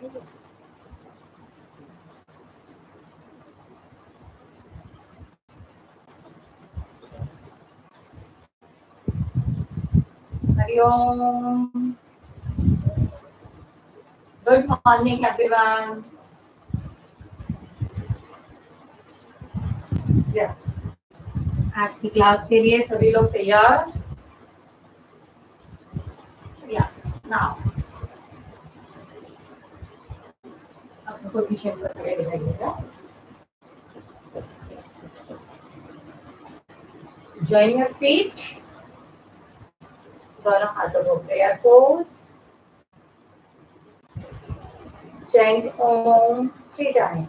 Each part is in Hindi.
हरिओम गुड मॉर्निंग एवरीवन आज की क्लास के लिए सभी लोग तैयार नाउ कोफिशियंट वगैरे दिलेला दोनों हाथों को prayer pose chant Om three time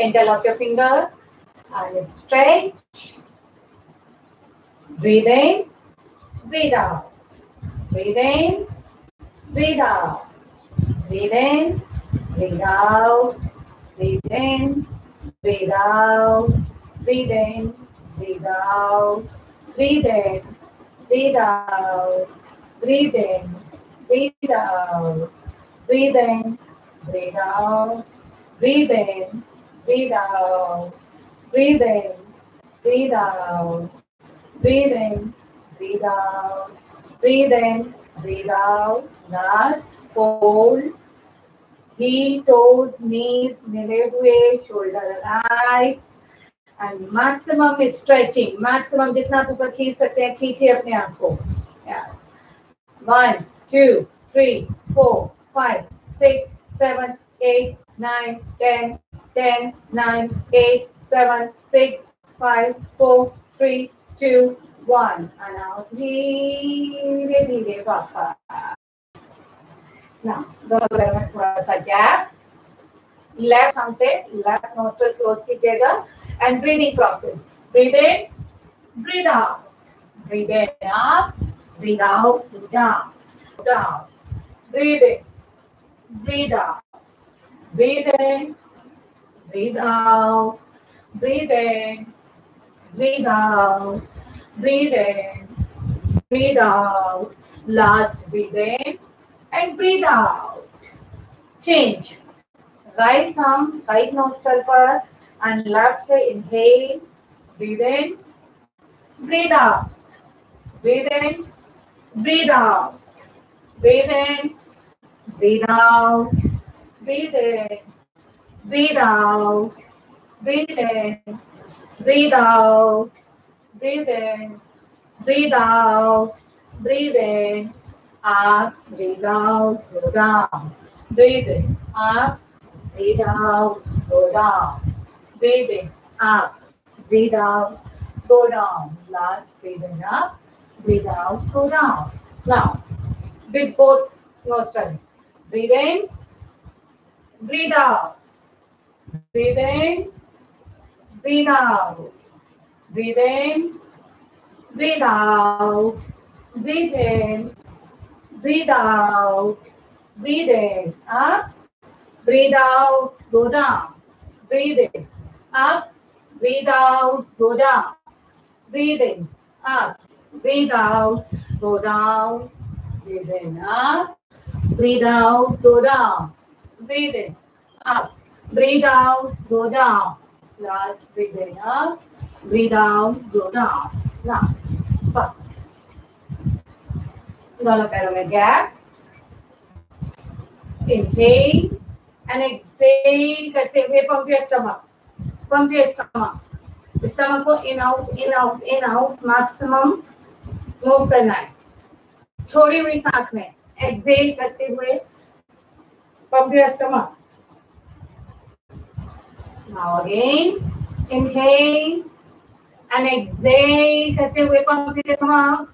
Interlock your finger and stretch. Breathe in, breathe out. Breathe in, breathe out. Breathe in, breathe out. Breathe in, breathe out. Breathe in, breathe out. Breathe in, breathe out. Breathe in, breathe out. Breathe in, breathe out. Breathe in, breathe out, breathe in, breathe out, breathe in, breathe out, breathe in, breathe out. Last fold. Heel, toes, knees, midway, shoulder right. and maximum is stretching. Maximum. आप ऊपर खींच सकते हैं खींचिए अपने आप को one two 9, 10, 10, 9, 8, 7, 6, 5, 4, 3, 2, 1. And now, really, really, papa. Now, don't let me cross a gap. Left hand side, left nostril close to each And breathing process. Breathe in, breathe out. Breathe in, up, breathe out, down, down. Breathe in, breathe out. Breathe in, breathe out, breathe in, breathe out, breathe in, breathe out. Last breathe in and breathe out. Change. Right thumb, right nostril पर and left say inhale, breathe in, breathe out, breathe in, breathe out, breathe in, breathe out breathe in, breathe out, breathe in, breathe out, breathe in, breathe out, breathe in, up, breathe out, go down, breathe in, up, breathe out, go down, breathe in, up, breathe out, go down, last breathe in, up, breathe out, go down. Now, with both nostrils, breathe in, breathe out. Breathe in, breathe out. Breathe in, breathe out. Breathe in, breathe out. Breathe in, up. Breathe out, go down. Breathe in, up. Breathe out, go down. Breathe in, up. Breathe out, go down. Breathe in, up. Breathe out, go down. breathe in up breathe out go down last breathe in up breathe out go down Now. Focus. पकस दोनों पैरों में गैप इनहेल and exhale. करते हुए pump your stomach. Pump your stomach. Stomach को in out in out in out maximum move करना है छोड़ी हुई सांस में एक्सेल करते हुए of their stomach. Now again, inhale and exhale करते हुए पंप के stomach.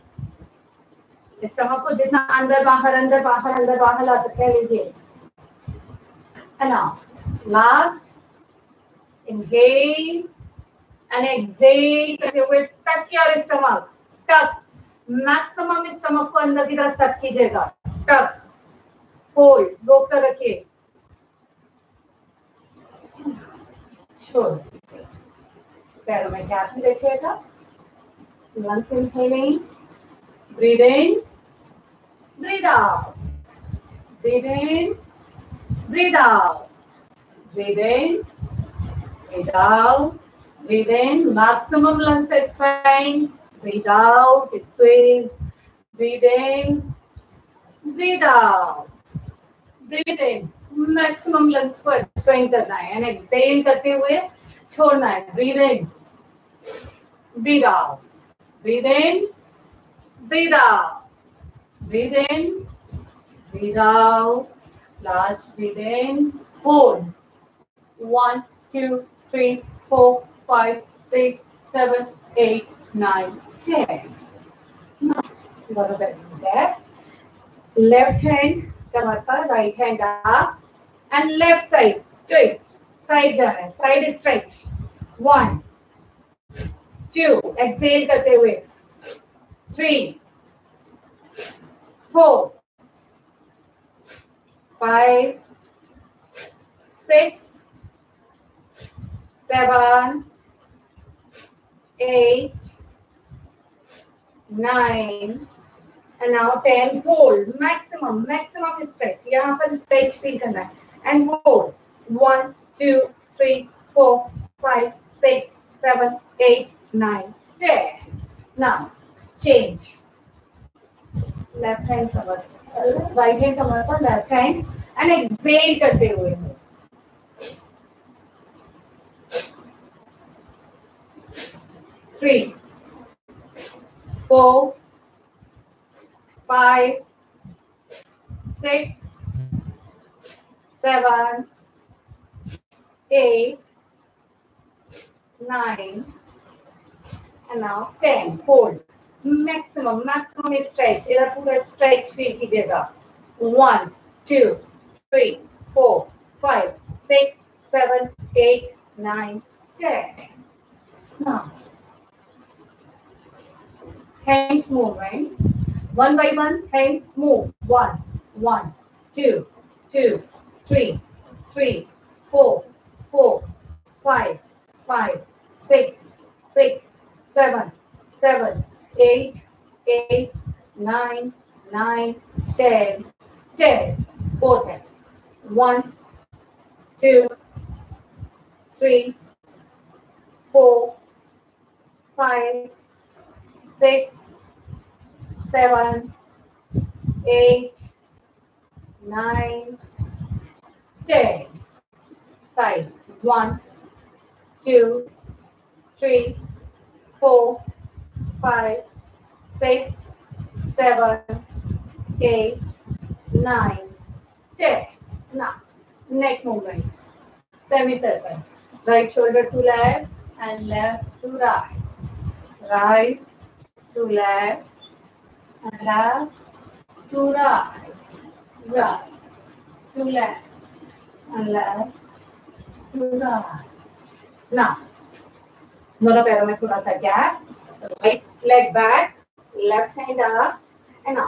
स्टमक को जितना अंदर बाहर अंदर बाहर अंदर बाहर ला सकते हैं लीजिए And now, last, inhale and exhale करते हुए tuck your stomach. Tuck maximum stomach को अंदर की तरफ तक कीजिएगा टक होल्ड रोक कर रखिए पैरों में क्या भी रखिएगा lungs inhaling breathe in breathe out breathe in breathe out breathe in breathe out breathe in maximum lungs को एक्सपेंड करना है एंड एक्सपेल करते हुए छोड़ना है breathe in breathe out breathe in breathe out breathe in breathe out last breathe in hold one two three four five six seven eight nine ten now you come right hand up and left side twist side side stretch one two exhale karte hue three four five six seven eight nine and now ten hold maximum maximum stretch यहाँ पर स्ट्रेच फील करना है and hold one two three four five six seven eight nine ten now change left hand Qamar right hand कमर पर लेफ्ट हैंड एंड एक्सेल करते हुए three, four, five, six, seven, eight, nine, and now ten. Hold. Maximum, maximum stretch. It इधर पूरा stretch feel कीजिएगा. One, two, three, four, five, six, seven, eight, nine, ten. Now, hands movements. One by one, hands move. One, one, two, two, three, three, four, four, five, five, six, six, seven, seven, eight, eight, nine, nine, ten, ten, four ten. One, two, three, four, five, six, seven, eight, nine, ten. Side one, two, three, four, five, six, seven, eight, nine, ten. Now, neck movement. Semicircle. Right shoulder to left and left to right. Right to left Ra, to right, ra, to land, and left, to right. Now, दोनों पैरों में थोड़ा सा gap right leg back left hand up and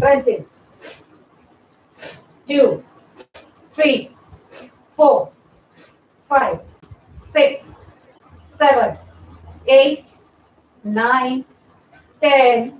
crunches. Two, three, four, five, six, seven, eight, nine, ten,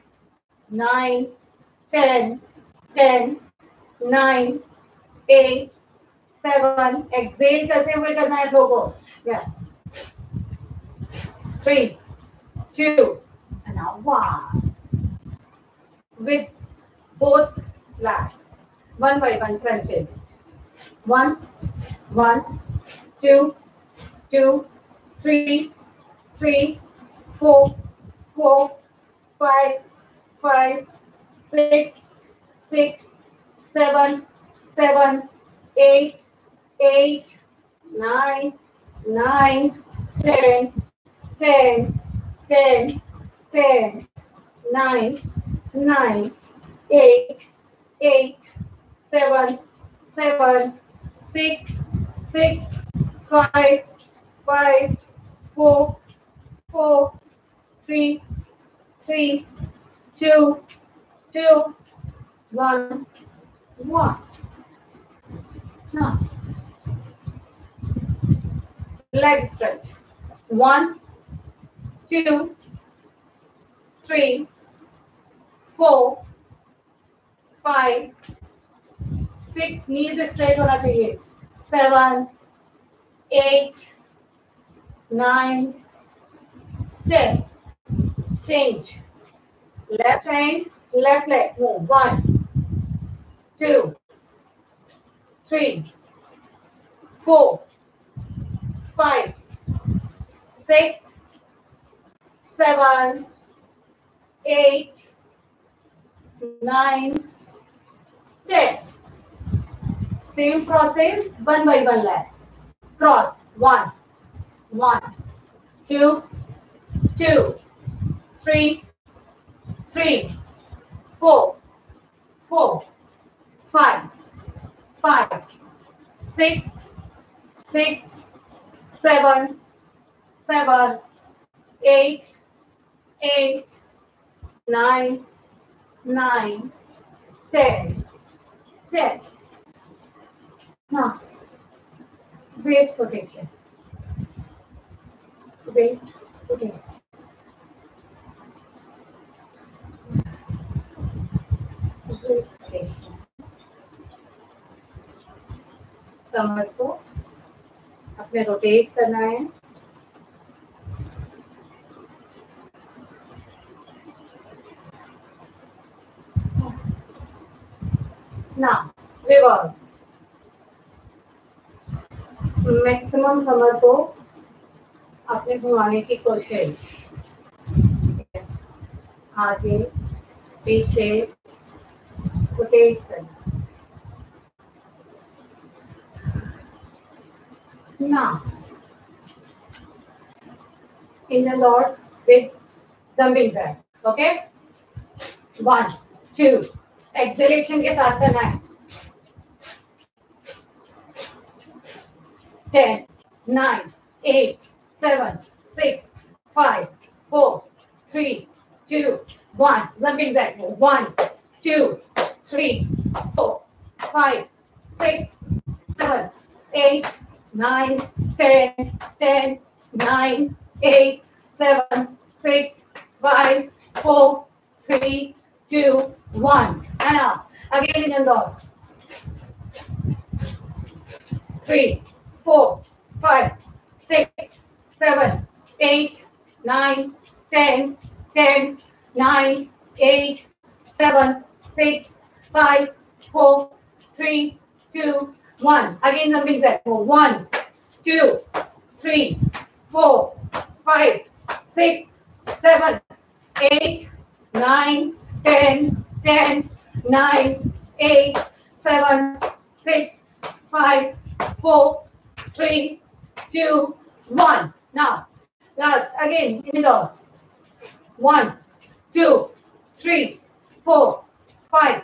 Nine, ten, ten, nine, eight, seven. Exhale करते हुए करना है Yeah. Three, two, and now one. With both legs, one by one crunches. One, one, two, two, three, three, four, four, five five, six, six, seven, seven, eight, eight, nine, nine, ten, ten, ten, ten, nine, nine, eight, eight, seven, seven, six, six, five, five, four, four, three, three. two, two, one, one. Now, leg stretch. One, two, three, four, five, six. Knees straight होना चाहिए. Seven, eight, nine, ten. Change. Left hand, left leg. Move. One, two, three, four, five, six, seven, eight, nine, ten. Same process, one by one leg. Cross. One, one, two, two, three three, four, four, five, five, six, six, seven, seven, eight, eight, nine, nine, ten, ten. Now, base protection. Base protection. कमर को अपने रोटेट करना है ना रिवर्स मैक्सिमम कमर को अपने घुमाने की कोशिश आगे पीछे potential. Now, in the Lord with jumping back. Okay? One, two. Exhalation के साथ करना है. Ten, nine, eight, seven, six, five, four, three, two, one. Jumping back. One, two, three, four, five, six, seven, eight, nine, ten, ten, nine, eight, seven, six, five, four, three, two, one. And up. Again in dog. Three, four, five, six, seven, eight, nine, ten, ten, nine, eight, seven, six, five, four, three, two, one. Again, jumping set. Oh, one, two, three, four, five, six, seven, eight, nine, ten, ten, nine, eight, seven, six, five, four, three, two, one. Now, last again in the door. One, two, three, four, five,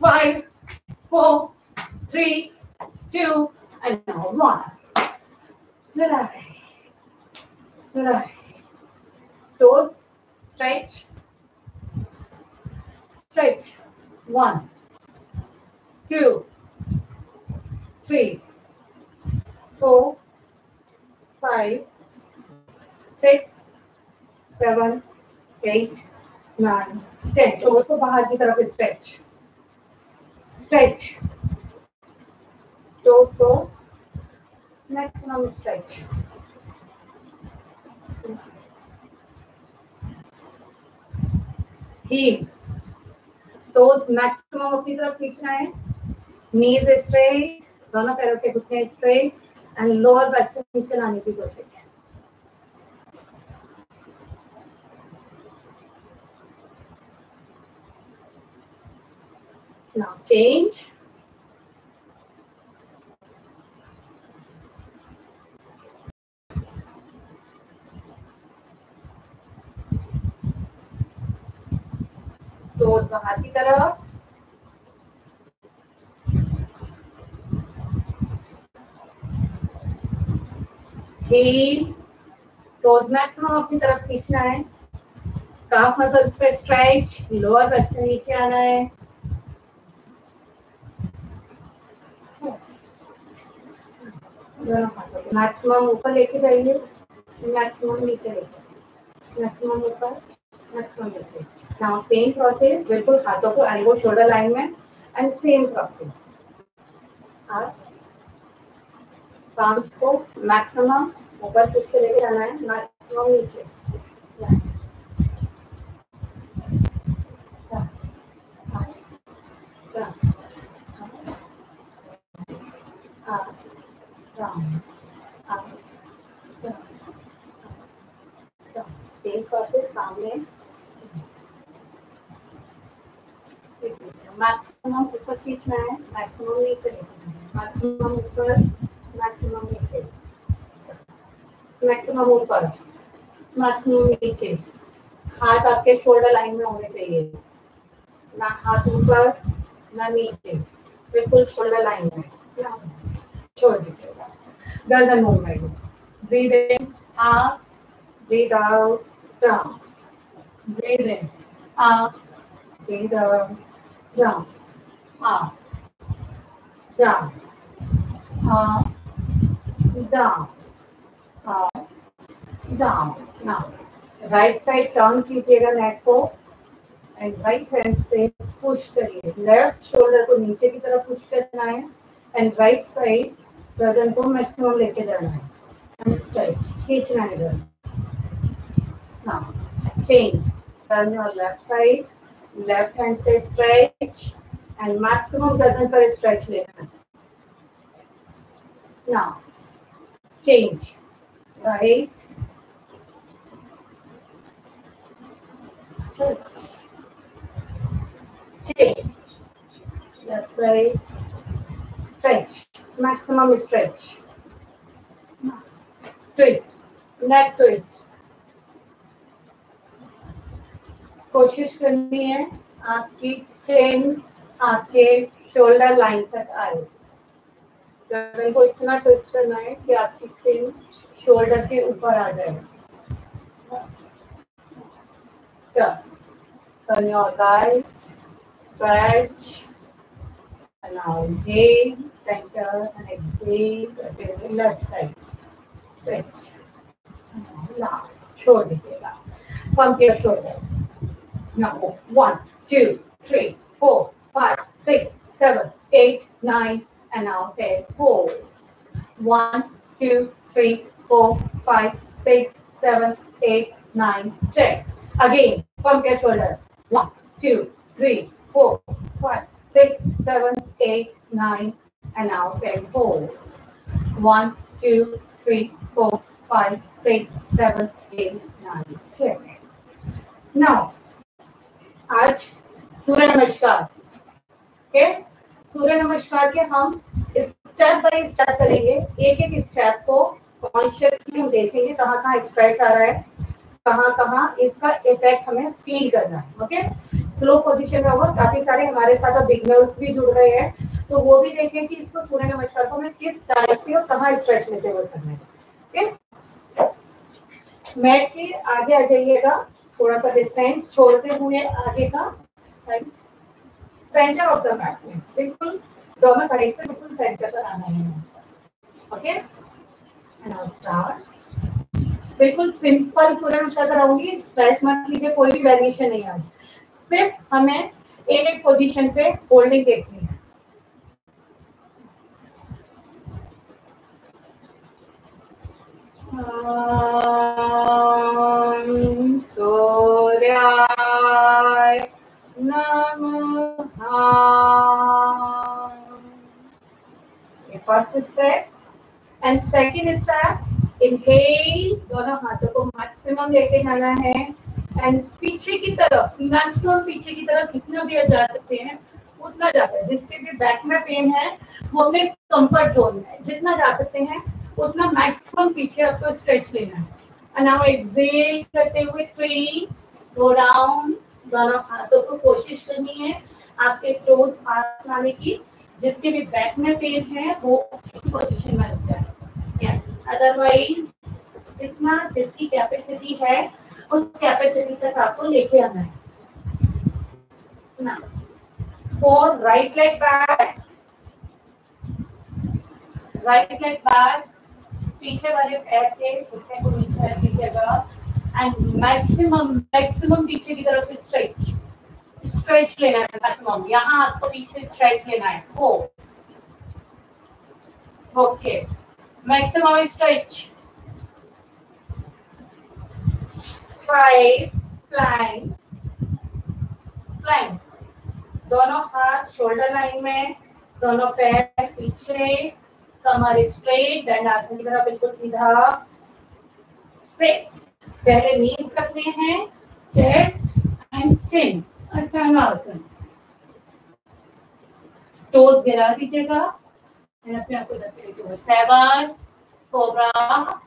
five, four, three, two, and now one. Relax. Relax. Toes, stretch. Stretch. One, two, three, four, five, six, seven, eight, nine, ten. Toes को bahar ki taraf stretch. stretch torso maximum stretch heel toes maximum अपनी तरफ खींचना है knees straight dono pairon ke ghutne straight and lower back se niche लाने ki koshish Now change. Toes बाहर की तरफ टोज मैक्सिमम अपनी तरफ खींचना है काफ मसल्स पे स्ट्रेच लोअर बैक से नीचे आना है मैक्सिमम ऊपर लेके जाइए मैक्सिमम नीचे लेके मैक्सिमम ऊपर मैक्सिमम नीचे नाउ सेम प्रोसेस बिल्कुल हाथों को एल्बो शोल्डर लाइन में एंड सेम प्रोसेस आप को मैक्सिमम ऊपर पीछे लेके जाना है मैक्सिमम नीचे लिखना है मैक्सिमम नीचे मैक्सिमम ऊपर मैक्सिमम नीचे मैक्सिमम ऊपर मैक्सिमम नीचे हाथ आपके शोल्डर लाइन में होने चाहिए ना हाथ ऊपर ना नीचे बिल्कुल शोल्डर लाइन में छोड़ दीजिएगा गर्दन movements breathe in up breathe out down breathe in up breathe out down हाँ, राइट साइड टर्न कीजिएगा नेक को एंड राइट हैंड से पुश करिए लेफ्ट शोल्डर को नीचे की तरफ पुश करना है एंड राइट साइड गर्दन को मैक्सिमम लेके जाना है एंड स्ट्रेच खींचना है गर्दन now change turn your left side left hand say stretch and maximum गर्दन पर स्ट्रेच लेना now change the eight stretch change left side stretch maximum stretch twist neck twist कोशिश करनी है आपकी चेन आपके शोल्डर लाइन तक आए गर्दन को इतना ट्विस्ट करना है कि आपकी चिन शोल्डर के ऊपर आ जाए Turn your thighs, stretch, and now inhale, center, and exhale, again the left side, stretch, and now last, shoulder here, pump your shoulder. Now one, two, three, four, five, six, seven, eight, nine, and now okay, hold. One, two, three, four, five, six, seven, eight, nine, check. Again, from get shoulder. One, two, three, four, five, six, seven, eight, nine, and now okay, hold. One, two, three, four, five, six, seven, eight, nine, check. Now, Arch. सूर्य नमस्कार ओके सूर्य नमस्कार के हम स्टेप बाय स्टेप करेंगे एक एक स्टेप को कॉन्शियसली हम देखेंगे कहाँ कहाँ स्ट्रेच आ रहा है कहाँ कहाँ इसका इफेक्ट हमें फील करना है ओके स्लो पोजिशन में होगा काफी सारे हमारे साथ बिगनर्स भी जुड़ रहे हैं तो वो भी देखें कि इसको सूर्य नमस्कार को हमें किस टाइप से और कहाँ स्ट्रेच में हुए करना है ओके मैट के आगे आ जाइएगा थोड़ा सा डिस्टेंस छोड़ते हुए आगे का सेंटर ऑफ द मैप बिल्कुल दोनों साइड से बिल्कुल सेंटर पर आना है ओके नाउ स्टार्ट बिल्कुल सिंपल सूर्य नमस्कार कराऊंगी स्ट्रेस मत लीजिए कोई भी वेरिएशन नहीं आज सिर्फ हमें एक एक पोजीशन पे होल्डिंग देखनी है सूर्या नमः uh, first step and second step inhale दोनों हाथों को मैक्सिमम लेके जाना है एंड पीछे की तरफ मैक्सिमम पीछे की तरफ जितना भी आप जा सकते हैं उतना जाता है जिसके भी बैक में पेन है वो अपने कंफर्ट जोन में जितना जा सकते हैं उतना मैक्सिमम पीछे आपको स्ट्रेच लेना है एंड हम एक्सेल करते हुए थ्री गो डाउन दोनों हाथों को कोशिश करनी है आपके टोज पास आने की जिसके भी बैक में पेन है वो पोजिशन में रुक जाए अदरवाइज जितना जिसकी कैपेसिटी है उस कैपेसिटी तक आपको लेके आना है ना four right leg back right leg back पीछे वाले पैर के घुटने को नीचे रखी जगह एंड मैक्सिमम मैक्सिमम पीछे की तरफ स्ट्रेच स्ट्रेच लेना है यहां यहाँ आपको पीछे स्ट्रेच लेना है four okay maximum stretch five plank plank दोनों हाथ शोल्डर लाइन में दोनों पैर पीछे कमर स्ट्रेट एंड डंडा की तरह बिल्कुल सीधा सिक्स पहले नींद रखने हैं चेस्ट एंड चिन अष्टांगासन हाँ, टोस गिरा दीजिएगा मैंने अपने आप को दस लेते हुए सेवन कोबरा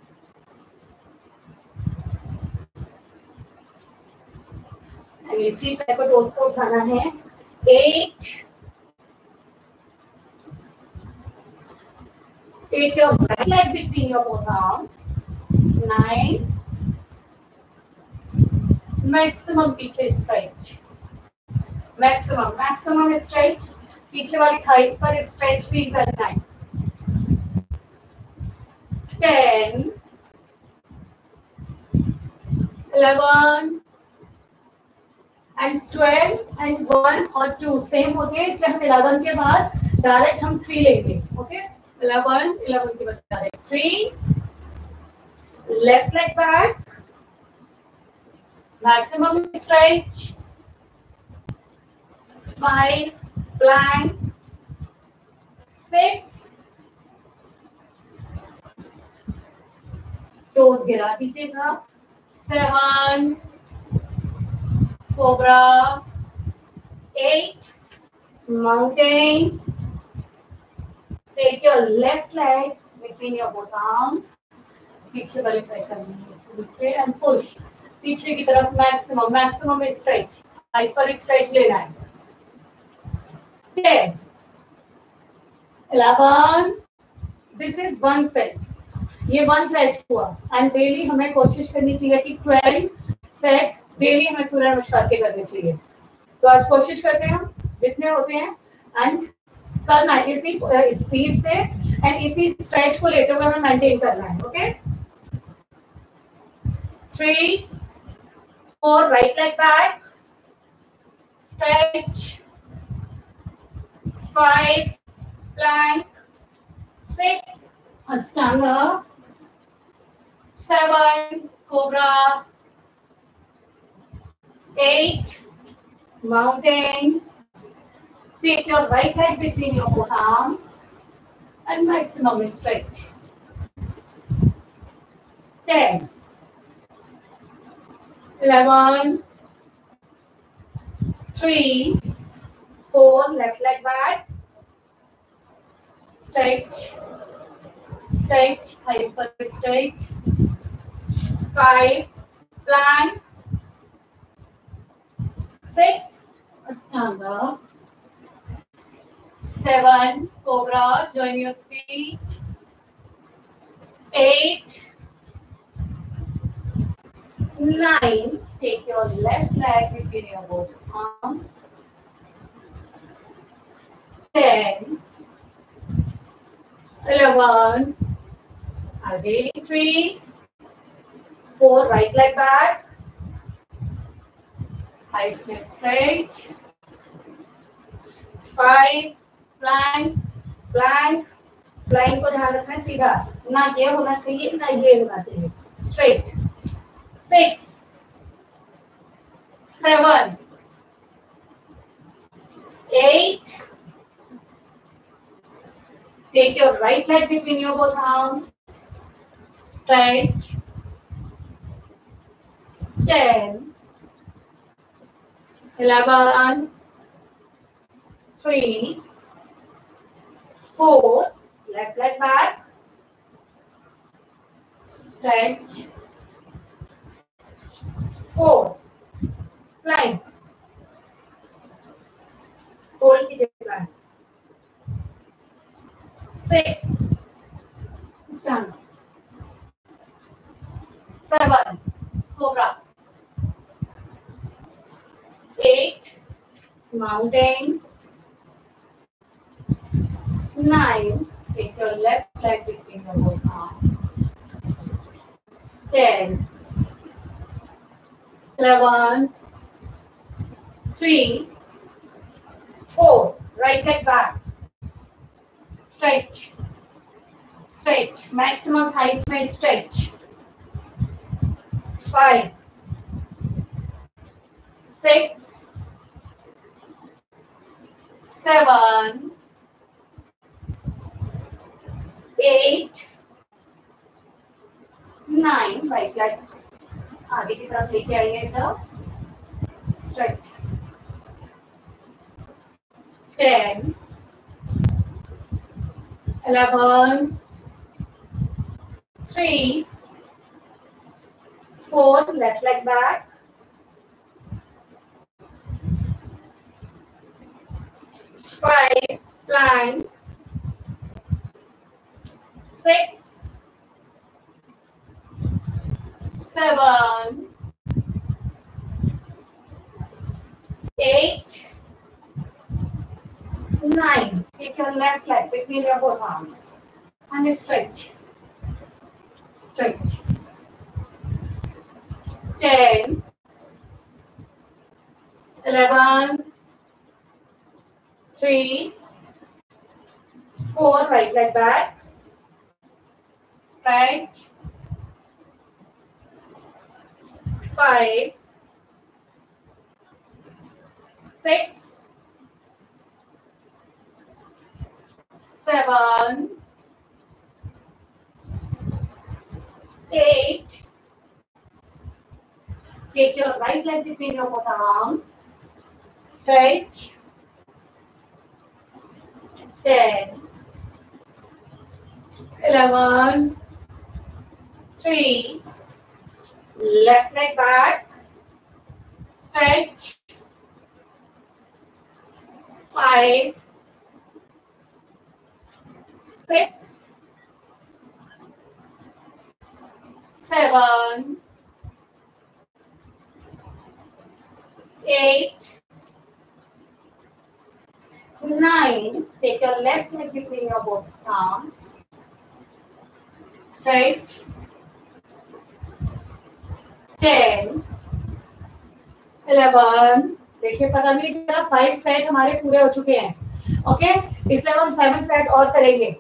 इसी पैर को टोस को उठाना है eight take your right leg between your both arms nine maximum पीछे स्ट्रेच मैक्सिमम मैक्सिमम स्ट्रेच पीछे वाली थाइस पर स्ट्रेच भी करना है ten eleven and twelve and one और टू सेम होते हैं इसलिए हम इलेवन के बाद डायरेक्ट हम थ्री लेंगे ओके इलेवन इलेवन के बाद direct three left leg back maximum stretch five blank six toes गिरा दीजिएगा seven cobra eight mountain. Take your left leg between your both arms. पीछे वाले ट्राई करनी है पीछे एंड पुश पीछे की तरफ मैक्सिमम मैक्सिमम स्ट्रेच हाइस पर स्ट्रेच लेना है दिस इज वन सेट ये वन सेट हुआ एंड डेली हमें कोशिश करनी चाहिए कि ट्वेल्व सेट डेली हमें सूर्य नमस्कार के करने चाहिए तो आज कोशिश करते हैं जितने होते हैं एंड करना है इसी स्पीड से एंड इसी स्ट्रेच को लेते हुए हमें मेंटेन करना है okay three four right leg back stretch five, plank, six, astanga, seven, cobra, eight, mountain. Take your right hand between your hands and maximum stretch. Ten, eleven, three. Fold left leg back. Stretch. Stretch. Thighs for stretch. Five. Plank. Six. up. Seven. Cobra. Join your feet. Eight. Nine. Take your left leg between your both arms 10, 11, again three, four. right leg back, hips leg straight, Five, plank, plank, plank. को ध्यान रखना सीधा ना ये होना चाहिए ना ये होना चाहिए Straight. Six, seven. Eight, Take your right leg between your both arms. Stretch. 10, 11, 3, 4, left leg back, stretch, 4, plank, hold it back six, stand. Seven, cobra. Eight, mountain. Nine, take your left leg between the both arms. Ten, eleven, three, four, right leg back stretch stretch maximum thighs may stretch five six seven eight nine right leg आगे की तरफ लेके आएंगे इधर stretch ten 11, 3, 4, left leg back. Five, plank. Six, seven, eight, Nine. Take your left leg between your both arms and stretch. Stretch. Ten. Eleven. Three. Four. Right leg back. Stretch. Five. Six. seven, eight. Take your right leg between your both arms. Stretch. Ten. Eleven. Three. Left leg back. Stretch. Five. six, seven, eight, nine. Take your left leg between your both palms. Stretch. Ten. Eleven. देखिए पता नहीं चला फाइव सेट हमारे पूरे हो चुके हैं ओके इसलिए हम सेवन सेट और करेंगे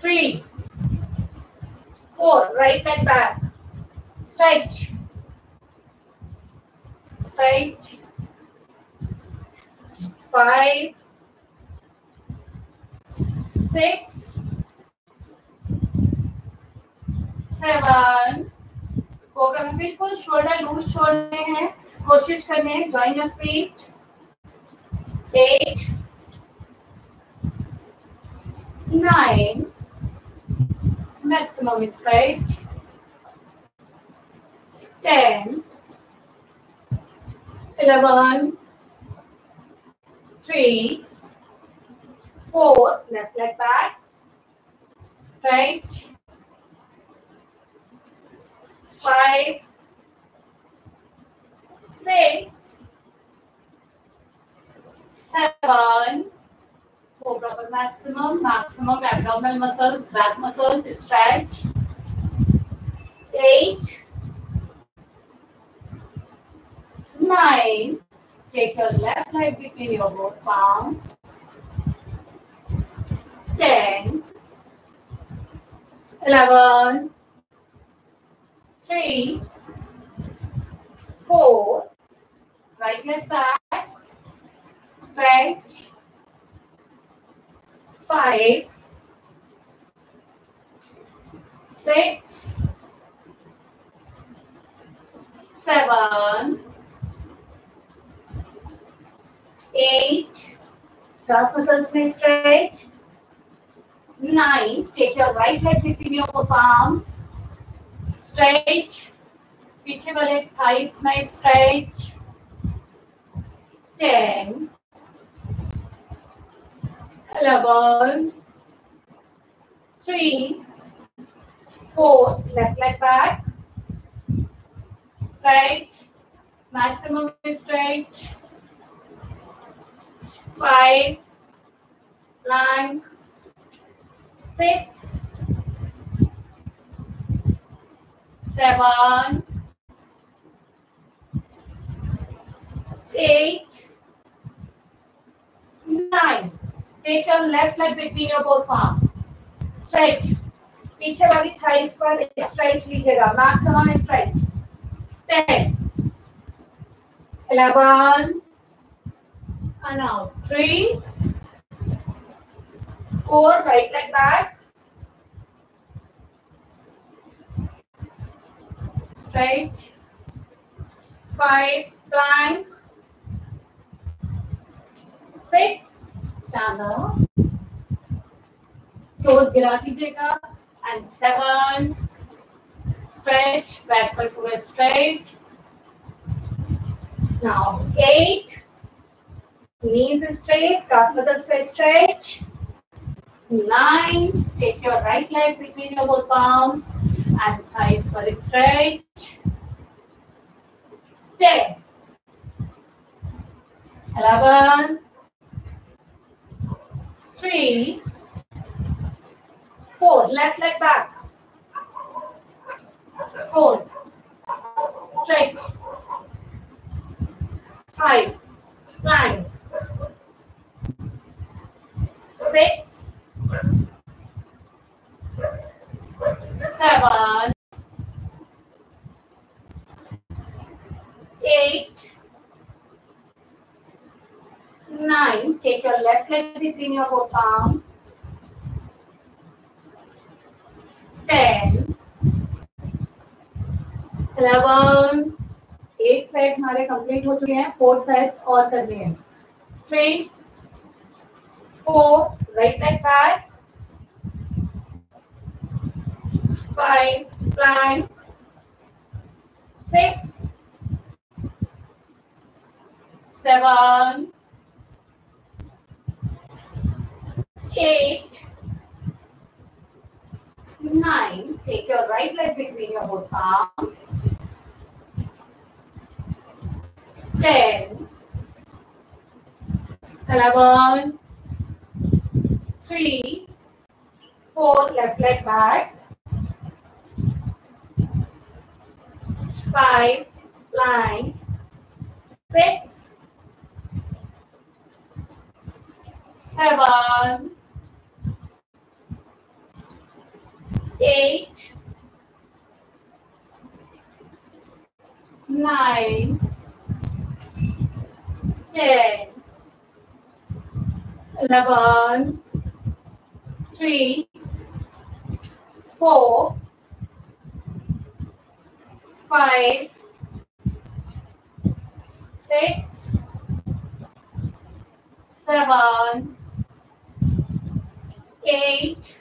three, four. Right leg back. Stretch. Stretch. Five, six, seven cobra में बिल्कुल shoulder loose छोड़ने हैं कोशिश करने हैं join your feet eight nine maximum stretch 10 11 3 4 left leg back stretch 5 6 7 Cobra maximum, maximum abdominal muscles, back muscles, stretch. Eight. Nine. Take your left leg between your both palms. Ten. Eleven. Three. Four. Right leg back. Stretch. five, six, seven, eight, dark muscles may stretch. Nine, take your right leg between your palms, stretch. पीछे वाले थाइस में stretch ten eleven, three, four. Left leg back. Straight. Maximum straight. Five. Plank. Six, seven, eight. Take your left leg between your both palms. Stretch. पीछे वाली थाइस पर स्ट्रेच लीजिएगा maximum stretch ten eleven and out three four right leg back stretch five plank six spanner. Toes गिरा कीजिएगा and seven. Stretch back पर पूरा stretch. Now eight. Knees straight, calf muscles for stretch. Nine. Take your right leg between your both palms and thighs for stretch. Ten. Eleven three, four. Left leg back. Four. Stretch. Five. Plank. nine, take your left leg between your both arms. Ten, eleven. Eight set. हमारे complete हो चुके हैं Four सेट और करने हैं Three. Four. Right leg back. five, plank, six, seven, eight, nine. Take your right leg between your both arms. Ten, eleven, three, four. Left leg back. Five, line. Six, seven, eight, nine, ten, eleven, three, four, five, six, seven, eight.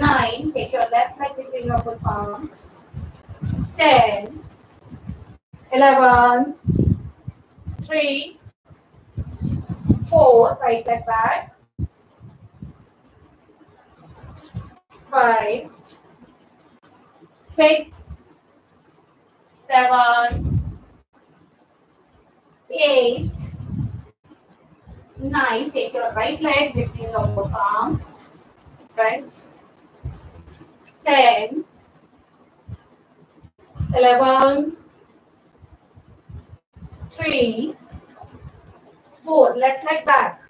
9, take your left leg between your both palms. 10, 11, 3, 4, right leg back. 5, 6, 7, 8, 9, take your right leg between your palms, stretch. 10, 11, 3, 4. Left leg back.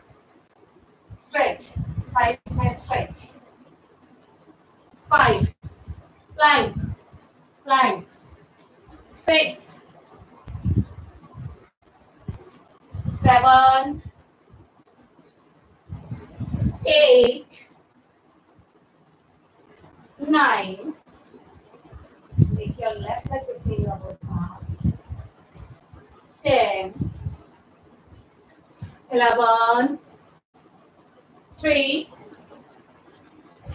Stretch. High may stretch. 5. Plank. Plank. 6. 7. 8 nine. Make your left leg between your both arms. Ten. Eleven. Three.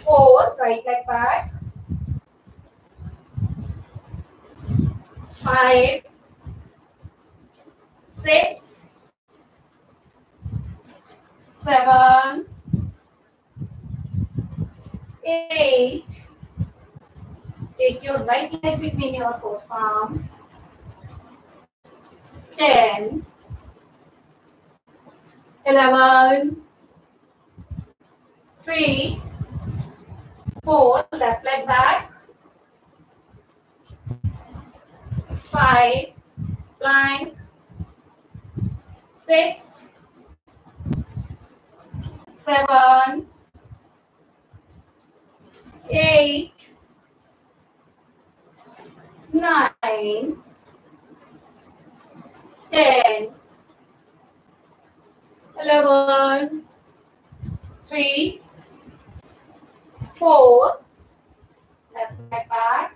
Four. Right leg back. Five. Six. Seven. Eight. Take your right leg between your four palms. 10, 11, 3, 4, left leg back, 5, plank, 6, 7, 8, nine, ten, eleven, three, four, left leg back,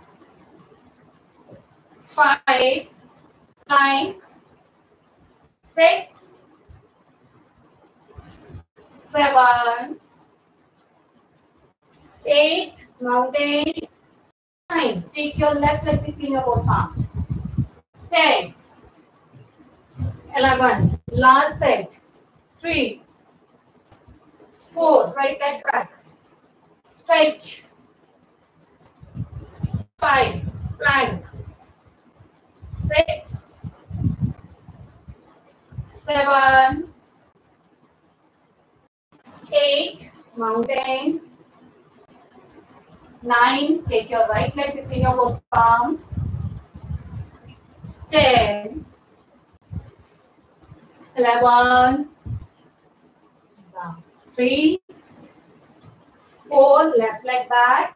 five, nine, six, seven, eight, mountain, Nine, take your left leg between your both arms. Ten. Eleven. last set. Three, four, right leg back. Stretch. Five, plank. Eight. mountain. 9. Take your right leg between your both palms. 10. 11. 3. 4. Left leg back.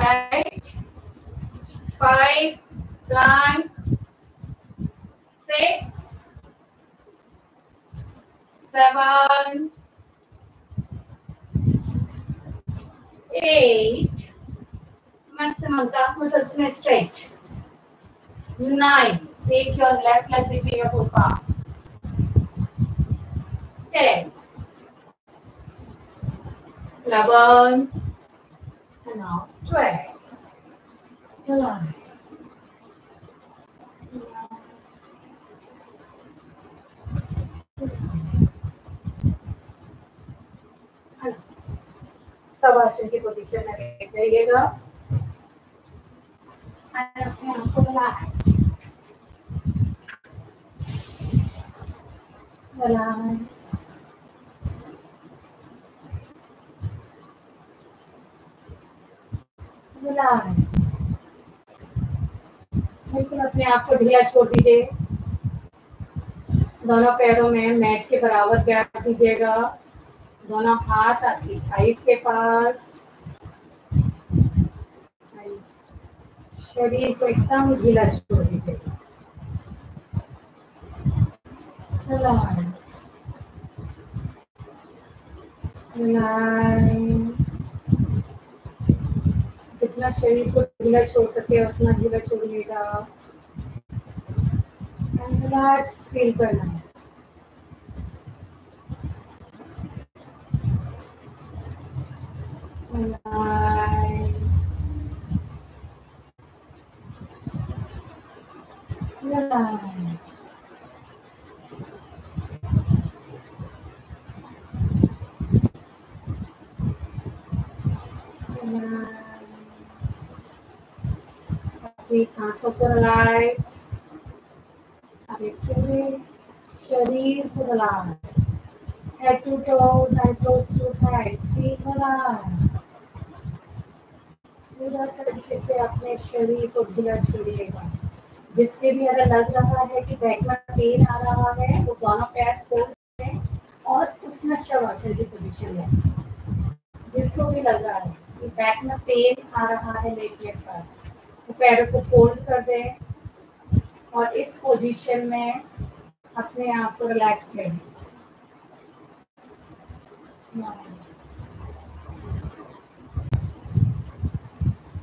Right. 5. Plank. 6. 7. eight. Maximum calf muscles में stretch. Nine. Take your left leg between your foot palm. Ten. Eleven. And now twelve. Eleven. Thank you. सब आसन की पोजीशन में बैठ जाइएगा बिल्कुल अपने आप को ढीला छोड़ दीजिए दोनों पैरों में मैट के बराबर गैप दीजिएगा दोनों हाथ आपकी थाइस के पास शरीर को एकदम ढीला छोड़ दीजिए जितना शरीर को ढीला छोड़ सके उतना ढीला छोड़ लेगा फील करना है Right. Right. अपनी सांसों को रिलैक्स अपने पूरे शरीर को relax head to toes and toes to head feel relax पूरा तरीके से अपने शरीर को ढीला छोड़िएगा जिससे भी अगर लग रहा है कि बैक में पेन आ रहा है वो दोनों पैर खोल दें और उसमें चवाचल की पोजिशन लें जिसको भी लग रहा है कि बैक में पेन आ रहा है लेट लेट पर वो पैरों को फोल्ड कर दें और इस पोजीशन में अपने आप को रिलैक्स करें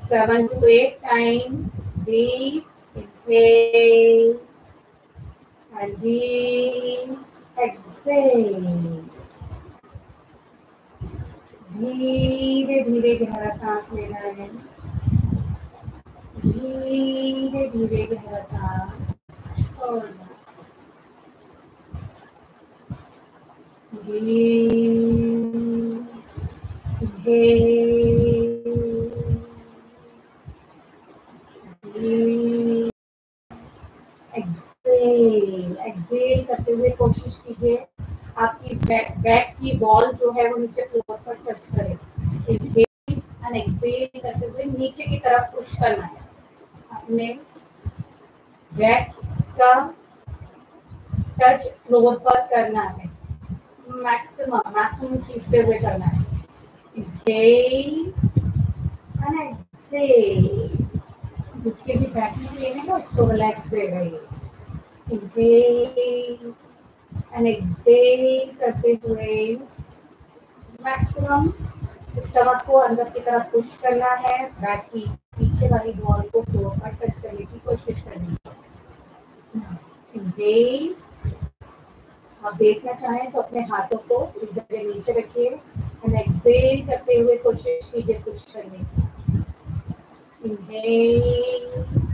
seven to eight times. Deep inhale and deep exhale. धीरे धीरे गहरा सांस लेना है धीरे धीरे गहरा सांस छोड़ना एक्सेल करते हुए कोशिश कीजिए आपकी बैक, की बॉल जो है वो नीचे फ्लोर पर टच करे एक्सेल करते हुए नीचे की तरफ पुश करना है अपने बैक का टच फ्लोर पर करना है मैक्सिमम मैक्सिमम खींचते हुए करना है एक्सेल जिसके भी बैक में लेने का उसको रिलैक्स रहिए करते हुए मैक्सिमम स्टमक को अंदर की तरफ पुश करना है बैक की पीछे वाली बॉल को फ्लोर पर टच करने की कोशिश करनी है आप देखना चाहें तो अपने हाथों को के नीचे रखिए एंड एक्सेल करते हुए कोशिश कीजिए कुछ करने की inhale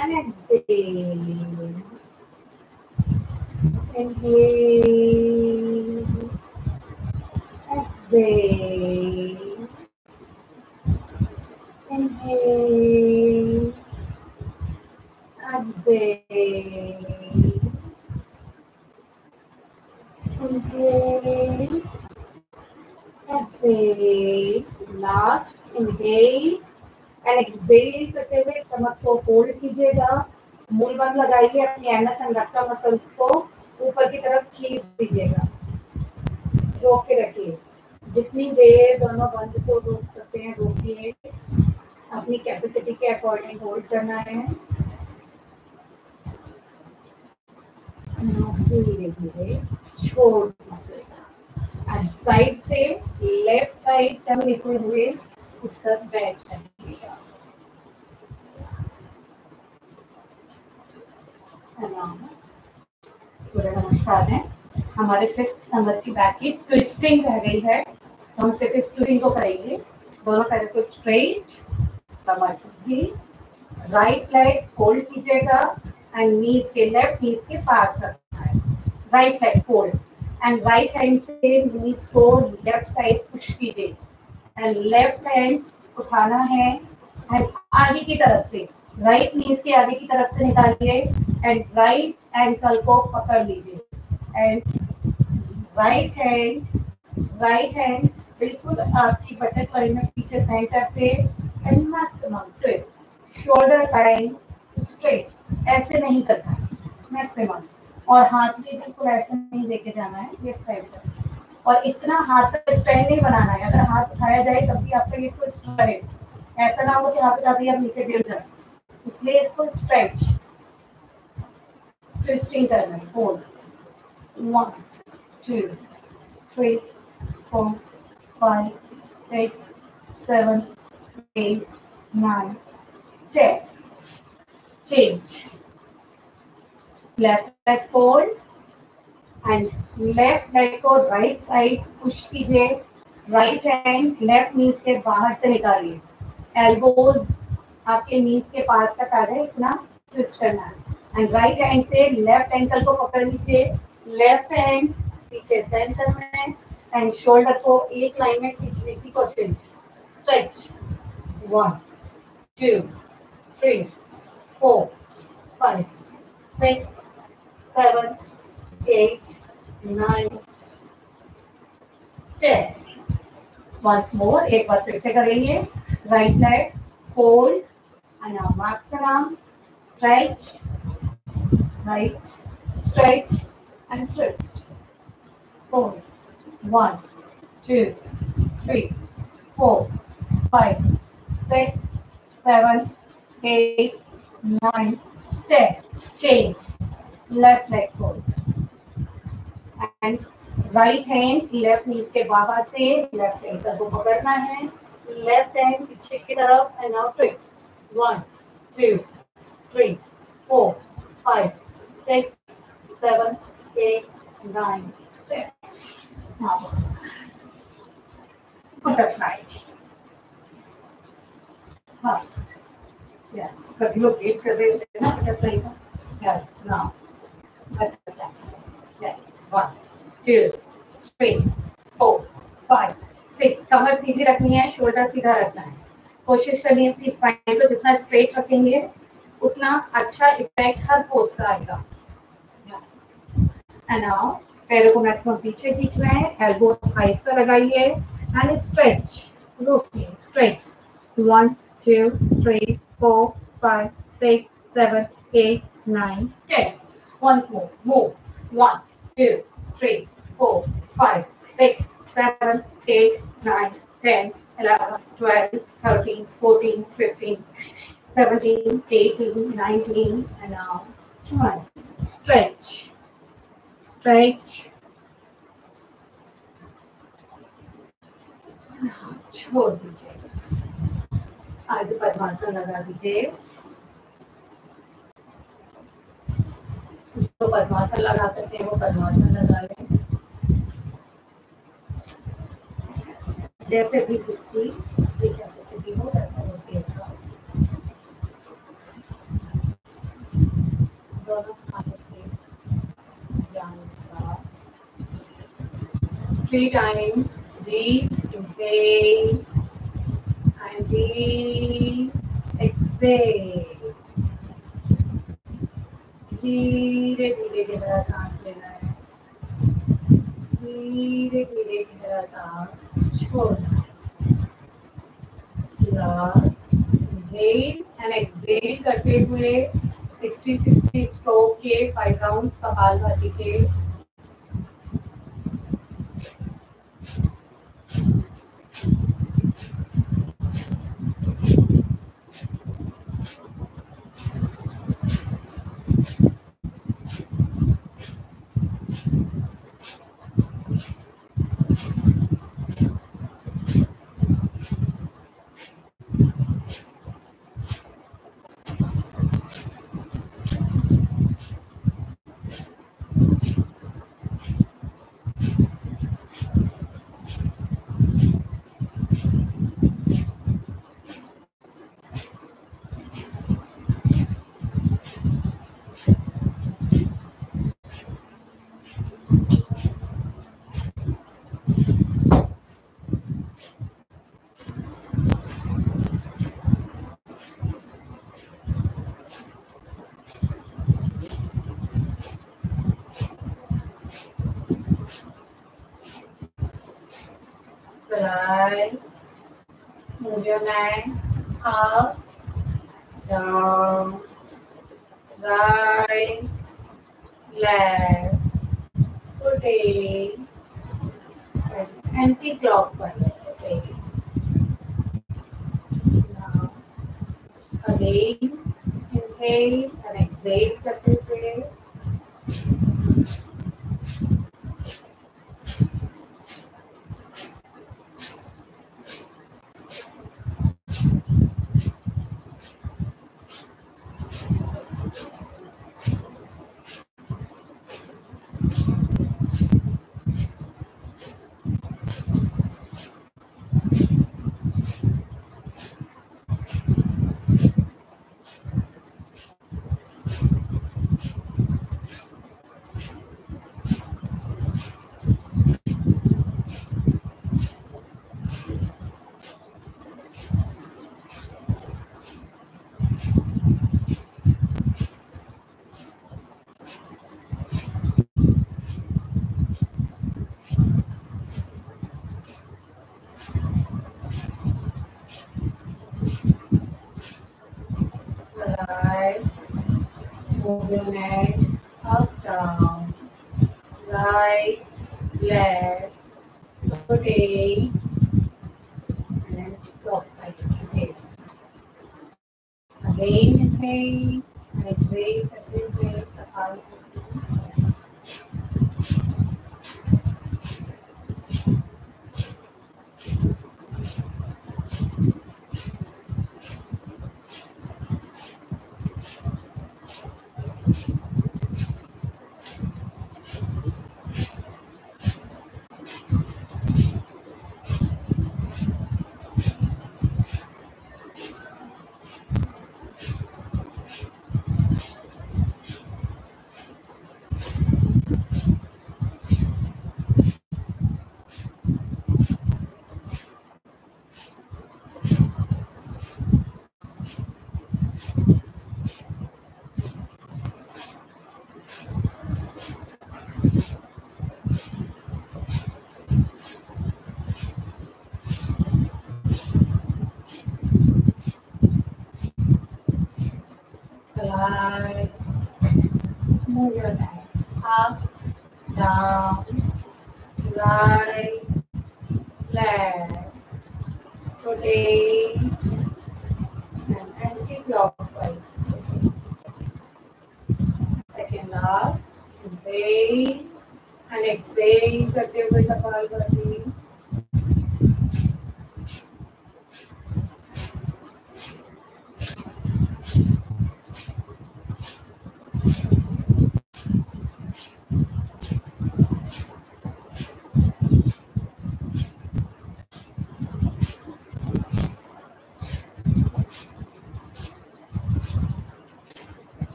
and exhale. Inhale. Exhale. Inhale. Exhale. Inhale. Exhale. Last. Inhale. And exhale कमर को फोल्ड कीजिएगा मूल बंद लगाइए अपने एनस एंड रेक्टम मसल्स को ऊपर की तरफ खींच दीजिएगा रोक के रखिए जितनी देर दोनों बंद को रोक सकते हैं रोकिए अपनी कैपेसिटी के अकॉर्डिंग होल्ड करना है धीरे धीरे छोड़ दीजिएगा साइड से लेफ्ट साइड तक टर्न हुए उठकर बैठ जाइएगा सूर्य नमस्कार है हमारे सिर्फ अंदर की बैक की ट्विस्टिंग रह गई है तो हम सिर्फ इस ट्विस्टिंग को करेंगे दोनों पैर को स्ट्रेट भी राइट लेग फोल्ड कीजिएगा एंड नीज के लेफ्ट नीज के पास रखना है right leg fold and right hand से नीज को लेफ्ट साइड पुश कीजिए एंड लेफ्ट हैंड उठाना है एंड आगे की तरफ से राइट नीज के आगे की तरफ से निकालिए एंड राइट एंकल को पकड़ लीजिए and right hand right hand बिल्कुल आपकी बटन लाइन में पीछे सेंटर पे and maximum twist shoulder line straight ऐसे नहीं करना मैक्सिमम और हाथ भी बिल्कुल ऐसे नहीं लेके जाना है ये साइड पर और इतना हाथ का स्टैंड नहीं बनाना है अगर हाथ उठाया जाए तब भी आपका ये ट्विस्ट करे ऐसा ना हो कि आप जाते आप नीचे गिर जाए इसलिए इसको स्ट्रेच ट्विस्टिंग करना है four one two three four five six seven eight nine ten change left leg fold and left leg को right side push कीजिए right hand left knees के बाहर से निकालिए elbows आपके knees के पास तक आ जाए इतना twist करना है एंड राइट हैंड से लेफ्ट एंकल को पकड़ लीजिए लेफ्ट हैंड पीछे सेंटर में एंड शोल्डर को एक लाइन में खींचने की कोशिश stretch one two three four five six seven eight nine ten one more एक बार फिर से करेंगे right leg hold and marks around stretch right, stretch and twist. Four, one, two, three, four, five, six, seven, eight, nine, ten. Change. Left leg fold. And right hand, left knee ke baba se, left hand ka dhubha karna hai. Left hand, piche ki taraf, and now twist. One, two, three, four, five, six, seven, eight, nine, ten. Now, सभी लोग बटरफ्लाई का सिक्स कमर सीधी रखनी है शोल्डर सीधा रखना है कोशिश करनी है कि स्पाइन को जितना स्ट्रेट रखेंगे उतना अच्छा इफेक्ट हर पोस्ट का आएगा एंड नाउ पैरों को मैक्सिमम पीछे खींच रहे हैं एल्बो आहिस्ता लगाइए एंड स्ट्रेच रोकिए stretch one two three four five six seven eight nine ten once more move one two three four five six seven eight nine ten eleven twelve thirteen fourteen fifteen 17, taking 19, and now 20. Stretch, stretch. छोड़ दीजिए आगे पद्मासन लगा दीजिए जो पद्मासन लगा सकते हैं वो पद्मासन लगा लें जैसे भी जिसकी कैपेसिटी हो Three times breathe to inhale and breathe, exhale. धीरे धीरे गहरा सांस लेना है धीरे धीरे गहरा सांस छोड़ना है लास्ट इनहेल एंड एक्सेल करते हुए सिक्सटी सिक्सटी स्ट्रोक के फाइव राउंड कपाल भाती के underline up, down, right, left, rotating, anti-clockwise rotating. Now, again, inhale and exhale the right, your neck up, down, right, left, rotating, and then clockwise. Again, inhale and exhale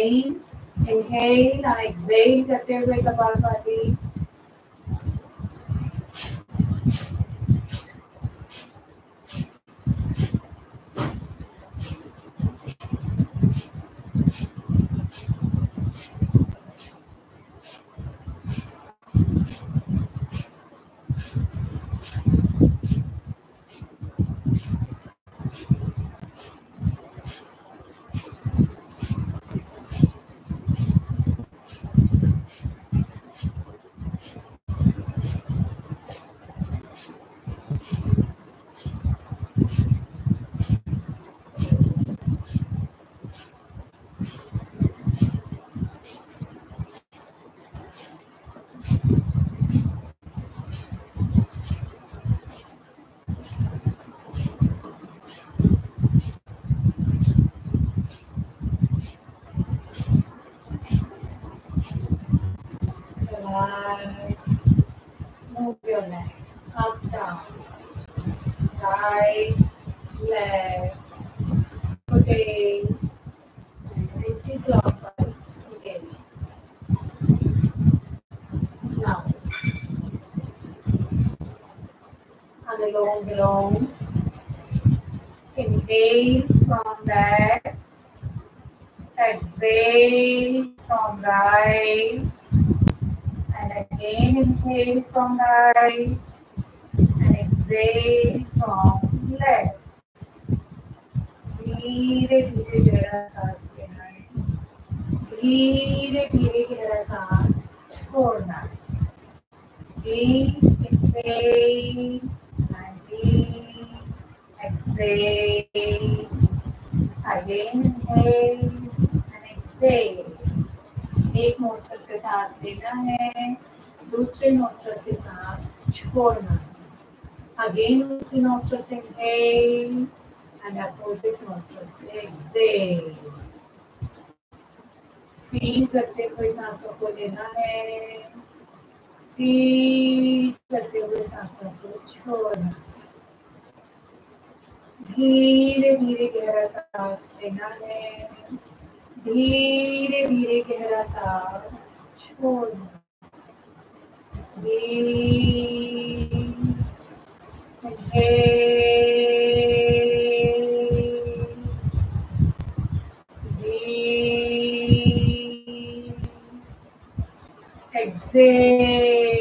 breathe. Inhale and exhale करते हुए कपाल भाती Inhale from that. Exhale from right. And again inhale from right. And exhale from left. Breathe धीरे गहरा सांस Breathe है धीरे धीरे गहरा सांस छोड़ना inhale exhale. Again inhale and exhale. एक नोस्ट्रल से सांस लेना है दूसरे नोस्ट्रल से सांस छोड़ना है अगेन दूसरे नोस्ट्रल से इनहेल एंड अपोजिट नोस्ट्रल से एक्सेल फील करते हुए सांसों को लेना है फील करते हुए सांसों को छोड़ना है धीरे धीरे गहरा सांस लेना है धीरे धीरे गहरा सांस छोड़ना Exhale.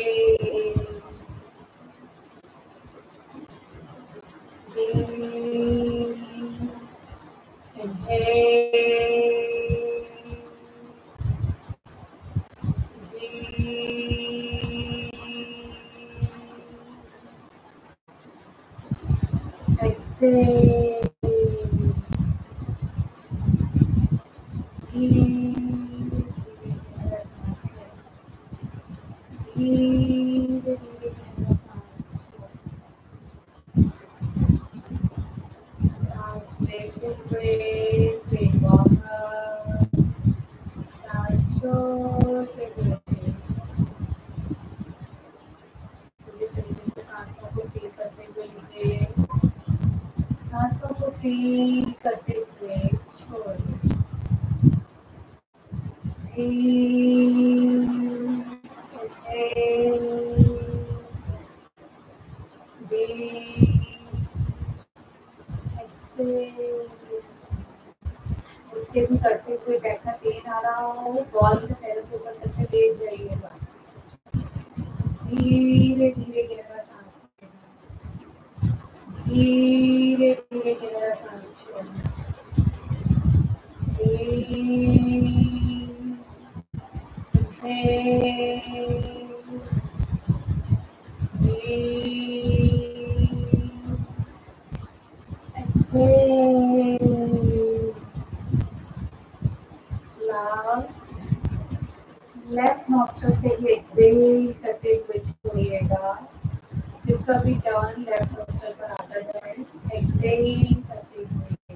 कभी टर्न लेफ्ट थ्रस्टर पर आता जाए एक्सेल सबसे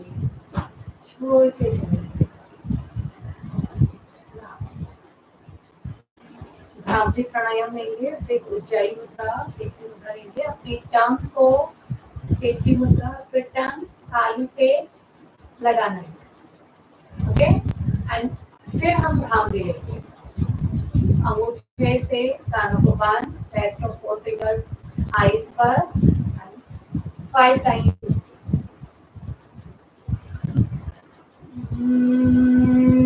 छोड़ते जाए भावनिक प्राणायाम लेंगे फिर ऊंचाई मुद्रा केतली मुद्रा लेंगे अपनी टंग को केतली मुद्रा फिर टंग तालू से लगाना है ओके एंड फिर हम भ्रामरी लेंगे अंगूठे से कानों को बांध best of four figures i square and 5 times mm,